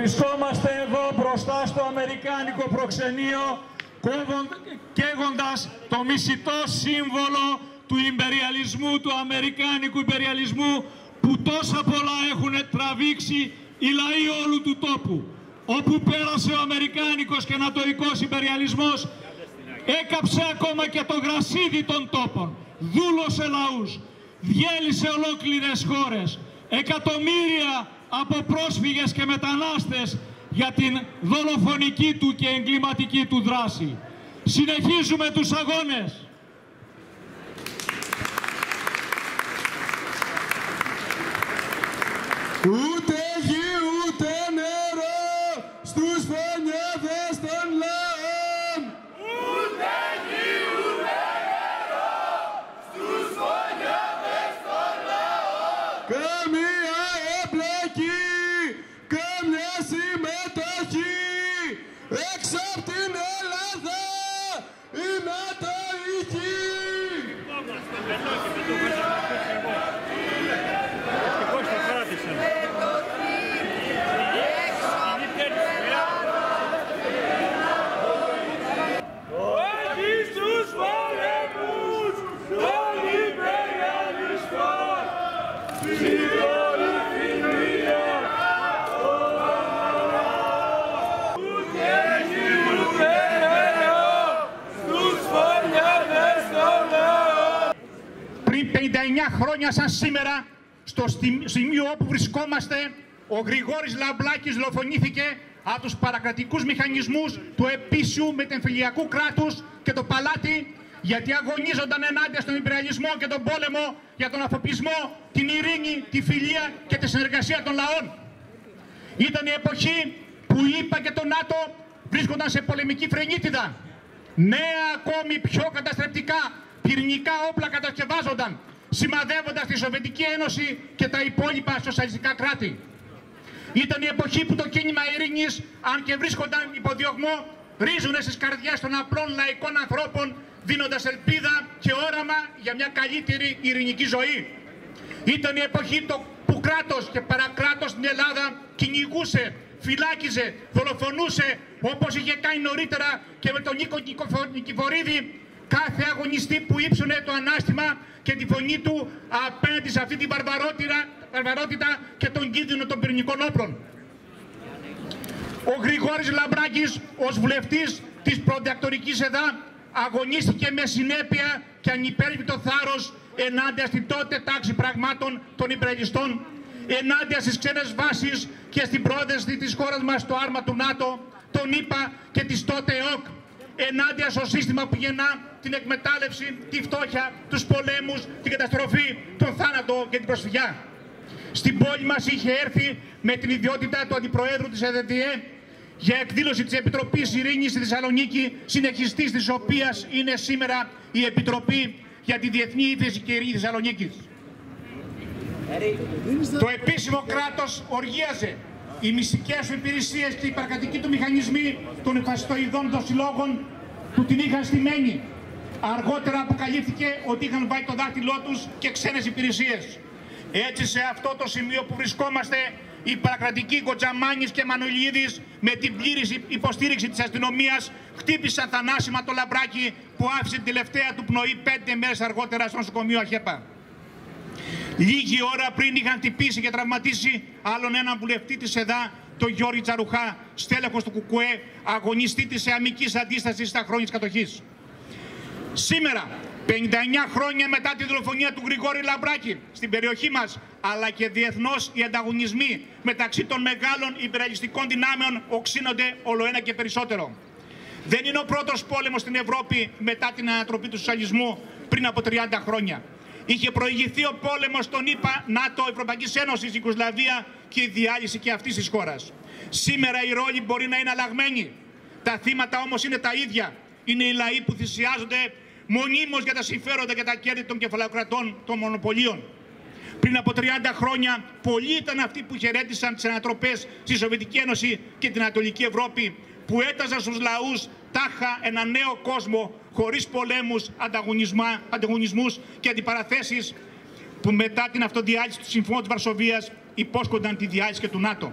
Βρισκόμαστε εδώ μπροστά στο Αμερικάνικο προξενείο καίγοντας το μισητό σύμβολο του υπεριαλισμού, του Αμερικάνικου υπεριαλισμού που τόσα πολλά έχουν τραβήξει οι λαοί όλου του τόπου. Όπου πέρασε ο Αμερικάνικος και Νατοϊκός υπεριαλισμός έκαψε ακόμα και το γρασίδι των τόπων, δούλωσε λαούς, διέλυσε ολόκληρες χώρες, εκατομμύρια από πρόσφυγες και μετανάστες για την δολοφονική του και εγκληματική του δράση. Συνεχίζουμε τους αγώνες. Ούτε γη ούτε νερό στους φωνιάδες των λαών. Ούτε γη ούτε νερό στους φωνιάδες των λαών. Καμία εμπλοκή, καμιά συμμετοχή έξω απ' την Ελλάδα η Νατοϊκή. Όχι στους πολέμους των υπεριαλιστών. Συντολιθυμία Ούτε γη ούτε νερό στους φωνιάδες των λαών. πριν 59 χρόνια σαν σήμερα, στο στι- σημείο όπου βρισκόμαστε, ο Γρηγόρης Λαμπλάκης δολοφονήθηκε από τους παρακρατικούς μηχανισμούς του επίσιου μετεμφυλιακού κράτους και το παλάτι γιατί αγωνίζονταν ενάντια στον υπεριαλισμό και τον πόλεμο για τον αφοπισμό, την ειρήνη, τη φιλία και τη συνεργασία των λαών. Ήταν η εποχή που η ΙΠΑ και το ΝΑΤΟ βρίσκονταν σε πολεμική φρενίτιδα. Νέα ακόμη πιο καταστρεπτικά πυρηνικά όπλα κατασκευάζονταν, σημαδεύοντας τη Σοβιετική Ένωση και τα υπόλοιπα σοσιαλιστικά κράτη. Ήταν η εποχή που το κίνημα ειρήνης, αν και βρίσκονταν υποδιωγμό, ρίζουνε στις καρδιές των απλών λαϊκών ανθρώπων, δίνοντας ελπίδα και όραμα για μια καλύτερη ειρηνική ζωή. Ήταν η εποχή το που κράτος και παρακράτος στην Ελλάδα κυνηγούσε, φυλάκιζε, δολοφονούσε όπως είχε κάνει νωρίτερα και με τον Νίκο Νικοφο- Νικηφορίδη κάθε αγωνιστή που ύψωνε το ανάστημα και τη φωνή του απέναντι σε αυτή την βαρβαρότητα, βαρβαρότητα και τον κίνδυνο των πυρηνικών όπλων. Ο Γρηγόρης Λαμπράκης ως βουλευτής της πρωτεακτορικής ΕΔΑ αγωνίστηκε με συνέπεια και ανυπέρβλητο θάρρος ενάντια στην τότε τάξη πραγμάτων των υπερελιστών, ενάντια στις ξένες βάσεις και στην πρόθεση της χώρας μας στο άρμα του ΝΑΤΟ, τον ΙΠΑ και της τότε ΕΟΚ, ενάντια στο σύστημα που γεννά την εκμετάλλευση, τη φτώχεια, τους πολέμους, την καταστροφή, τον θάνατο και την προσφυγιά. Στην πόλη μας είχε έρθει με την ιδιότητα του Αντιπροέδρου της ΕΔΔΕ για εκδήλωση της Επιτροπής Ειρήνης στη Θεσσαλονίκη, συνεχιστής της οποίας είναι σήμερα η Επιτροπή για τη Διεθνή Ήθεση και Ειρήνη Θεσσαλονίκης. Το επίσημο κράτος οργίαζε. Οι μυστικές του υπηρεσίες και οι παρακατοικοί του μηχανισμοί των φασιστοειδών των συλλόγων του την είχαν στημένη. Αργότερα αποκαλύφθηκε ότι είχαν βάλει το δάχτυλό τους και ξένες υπηρεσίες. Έτσι σε αυτό το σημείο που βρισκόμαστε οι παρακρατικοί Κοτζαμάνης και Μανολιίδης με την πλήρη υποστήριξη της αστυνομίας χτύπησαν θανάσιμα το λαμπράκι που άφησε την τελευταία του πνοή πέντε μέρες αργότερα στο νοσοκομείο Αχέπα. Λίγη ώρα πριν είχαν χτυπήσει και τραυματίσει άλλον έναν βουλευτή της ΕΔΑ, τον Γιώργη Τσαρουχά, στέλεχος του ΚΚΕ, αγωνιστή της εαμικής αντίστασης στα χρόνια της κατοχής. Σήμερα, 59 χρόνια μετά τη δολοφονία του Γρηγόρη Λαμπράκη στην περιοχή μας, αλλά και διεθνώς οι ανταγωνισμοί μεταξύ των μεγάλων υπεραλιστικών δυνάμεων οξύνονται ολοένα και περισσότερο. Δεν είναι ο πρώτος πόλεμος στην Ευρώπη μετά την ανατροπή του σοσιαλισμού πριν από 30 χρόνια. Είχε προηγηθεί ο πόλεμος των ΗΠΑ, ΝΑΤΟ, Ευρωπαϊκής Ένωσης, Ιγκοσλαβία και η διάλυση και αυτής της χώρας. Σήμερα οι ρόλοι μπορεί να είναι αλλαγμένοι. Τα θύματα όμως είναι τα ίδια. Είναι οι λαοί που θυσιάζονται μονίμως για τα συμφέροντα και τα κέρδη των κεφαλαιοκρατών των μονοπωλίων. Πριν από 30 χρόνια, πολλοί ήταν αυτοί που χαιρέτησαν τις ανατροπές στη Σοβιετική Ένωση και την Ανατολική Ευρώπη, που έταζαν στους λαούς τάχα ένα νέο κόσμο χωρίς πολέμους, ανταγωνισμούς και αντιπαραθέσεις, που μετά την αυτοδιάλυση του Συμφώνου της Βαρσοβίας υπόσχονταν τη διάλυση και του ΝΑΤΟ.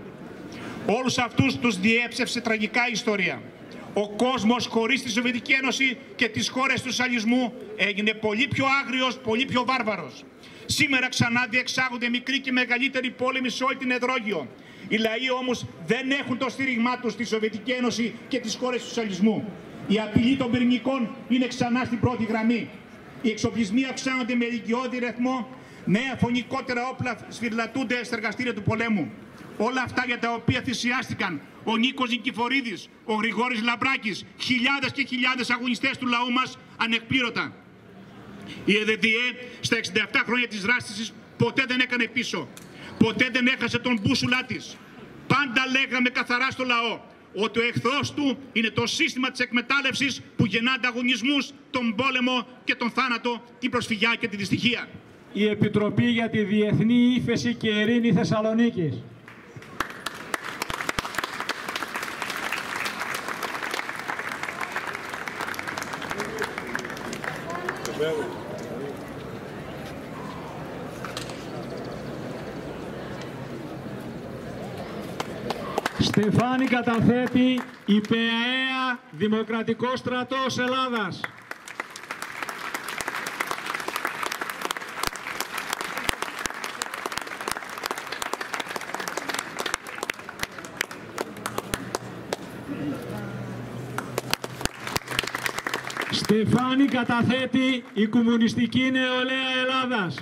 Όλους αυτούς τους διέψευσε τραγικά η ιστορία. Ο κόσμος χωρίς τη Σοβιετική Ένωση και τις χώρες του σαλισμού έγινε πολύ πιο άγριος, πολύ πιο βάρβαρος. Σήμερα ξανά διεξάγονται μικροί και μεγαλύτεροι πόλεμοι σε όλη την Εδρόγειο. Οι λαοί όμως δεν έχουν το στήριγμά τους στη Σοβιετική Ένωση και τις χώρες του σαλισμού. Η απειλή των πυρηνικών είναι ξανά στην πρώτη γραμμή. Οι εξοπλισμοί αυξάνονται με ηλικιώδη ρυθμό, νέα φωνικότερα όπλα σφυρλατούνται στα εργαστήρια του πολέμου. Όλα αυτά για τα οποία θυσιάστηκαν ο Νίκος Νικηφορίδης, ο Γρηγόρης Λαμπράκης, χιλιάδες και χιλιάδες αγωνιστές του λαού μας ανεκπλήρωτα. Η ΕΔΔΕ στα 67 χρόνια της δράσης ποτέ δεν έκανε πίσω. Ποτέ δεν έχασε τον μπούσουλά της. Πάντα λέγαμε καθαρά στο λαό ότι ο εχθρός του είναι το σύστημα της εκμετάλλευσης που γεννά ανταγωνισμούς, τον πόλεμο και τον θάνατο, την προσφυγιά και τη δυστυχία. Η Επιτροπή για τη Διεθνή Ήφεση και Ειρήνη Θεσσαλονίκης. Στεφάνη καταθέτει η ΠΑΕΑ Δημοκρατικός Στρατός Ελλάδας. Στεφάνη καταθέτει η Κομμουνιστική Νεολαία Ελλάδας.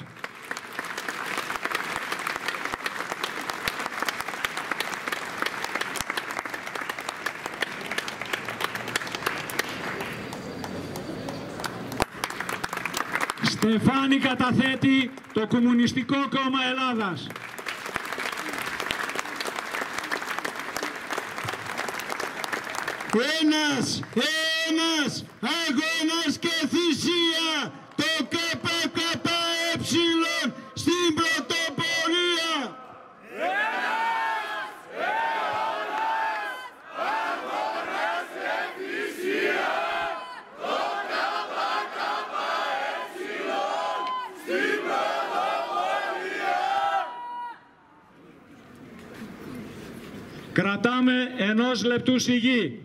Στεφάνη καταθέτει το Κομμουνιστικό Κόμμα Ελλάδας. Ένας, ένας, αγώνας και θυσία, Κρατάμε ενός λεπτού σιγή.